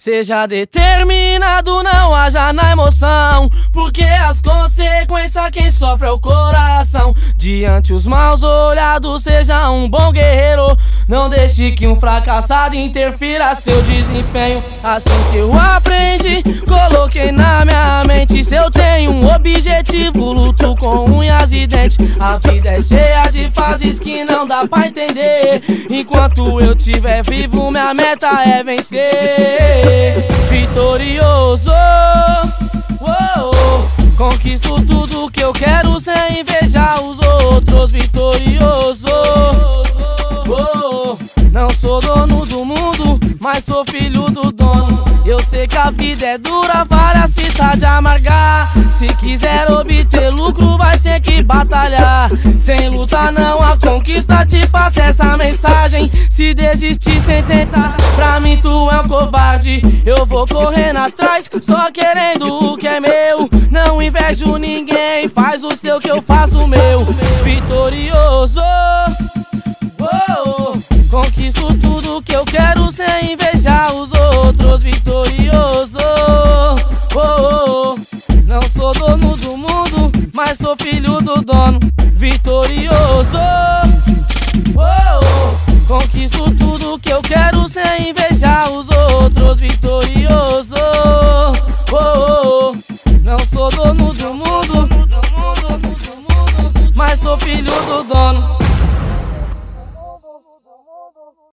Seja determinado, não haja na emoção. Porque as consequências quem sofre é o coração. Diante os maus olhados, seja um bom guerreiro. Não deixe que um fracassado interfira seu desempenho. Assim que eu aprendi, coloquei na minha mente. Se eu tenho um objetivo, luto com unhas e dentes. A vida é cheia de fases que não dá pra entender. Enquanto eu tiver vivo, minha meta é vencer vitorioso. Conquisto tudo que eu quero sem invejar os outros. Vitorioso. Não sou dono do mundo, mas sou filho do dono. Eu sei que a vida é dura, várias fitas de amargar. Se quiser obter lucro, vai ter que batalhar. Sem luta não há conquista, te passa essa mensagem. Se desistir sem tentar, pra mim tu é um covarde. Eu vou correndo atrás, só querendo o que é meu. Não invejo ninguém, faz o seu que eu faço o meu. Vitorioso. Conquisto tudo que eu quero sem invejar os outros vitorioso. Oh, oh, oh, Não sou dono do mundo, mas sou filho do dono vitorioso. Oh, oh. Conquisto tudo que eu quero sem invejar os outros vitorioso. Oh, oh, oh. Não sou dono do mundo, mas sou filho do dono.